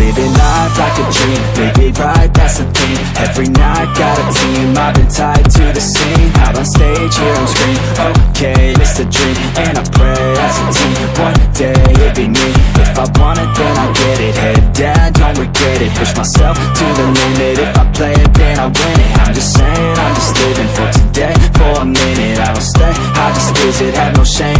Living life like a dream. Live right, that's the thing. Every night, got a team. I've been tied to the scene. Out on stage, hear them scream Okay, it's a dream. And I pray as a team One day, it'll be me. If I want it, then I get it. Head down, don't regret it. Push myself to the limit. If I play it, then I win it. I'm just saying, I'm just living for today. For a minute, I don't stay. I just visit, have no shame,